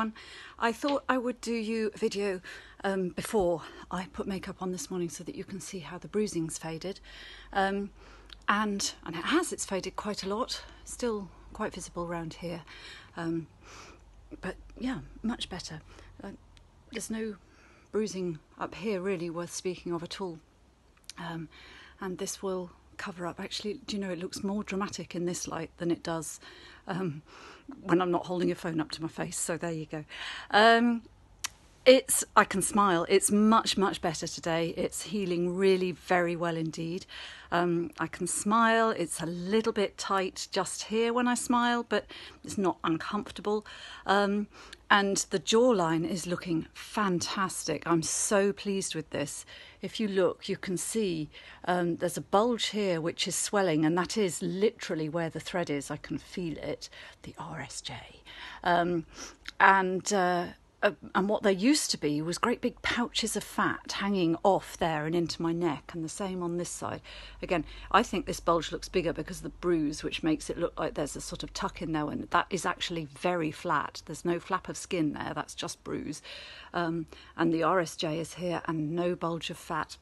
everyone. I thought I would do you a video um, before I put makeup on this morning so that you can see how the bruising's faded. Um, and, and it has, it's faded quite a lot, still quite visible around here. Um, but yeah, much better. Uh, there's no bruising up here really worth speaking of at all. Um, and this will cover up. Actually, do you know, it looks more dramatic in this light than it does um, when I'm not holding a phone up to my face. So there you go. Um, it's I can smile. It's much much better today. It's healing really very well indeed. Um, I can smile. It's a little bit tight just here when I smile, but it's not uncomfortable. Um, and the jawline is looking fantastic. I'm so pleased with this. If you look, you can see um, there's a bulge here which is swelling, and that is literally where the thread is. I can feel it, the RSJ. Um, and uh, uh, and what there used to be was great big pouches of fat hanging off there and into my neck, and the same on this side. Again, I think this bulge looks bigger because of the bruise, which makes it look like there's a sort of tuck in there, and that is actually very flat. There's no flap of skin there, that's just bruise. Um, and the RSJ is here, and no bulge of fat.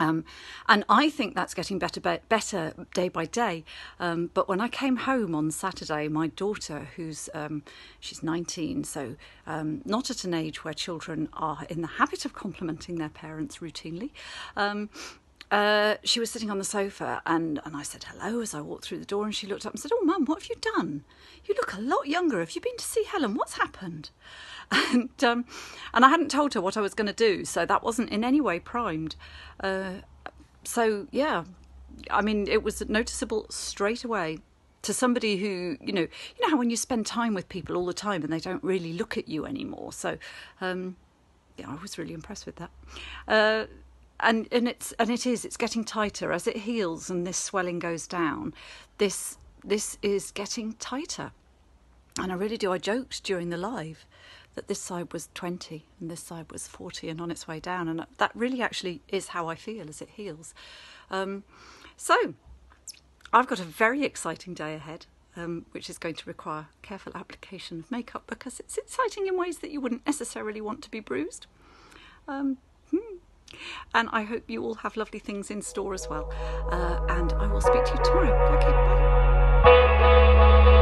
Um, and I think that's getting better, better day by day. Um, but when I came home on Saturday, my daughter, who's um, she's 19, so um, not at an age where children are in the habit of complimenting their parents routinely. Uh, she was sitting on the sofa and, and I said hello as I walked through the door and she looked up and said, Oh, Mum, what have you done? You look a lot younger. Have you been to see Helen? What's happened? and um, and I hadn't told her what I was going to do, so that wasn't in any way primed. Uh, so yeah, I mean, it was noticeable straight away to somebody who you know you know how when you spend time with people all the time and they don't really look at you anymore. So um, yeah, I was really impressed with that. Uh, and and it's and it is it's getting tighter as it heals and this swelling goes down. This this is getting tighter, and I really do. I joked during the live that this side was 20 and this side was 40 and on its way down. And that really actually is how I feel as it heals. Um, so I've got a very exciting day ahead. Um, which is going to require careful application of makeup because it's exciting in ways that you wouldn't necessarily want to be bruised. Um. And I hope you all have lovely things in store as well. Uh, and I will speak to you tomorrow. Okay, bye.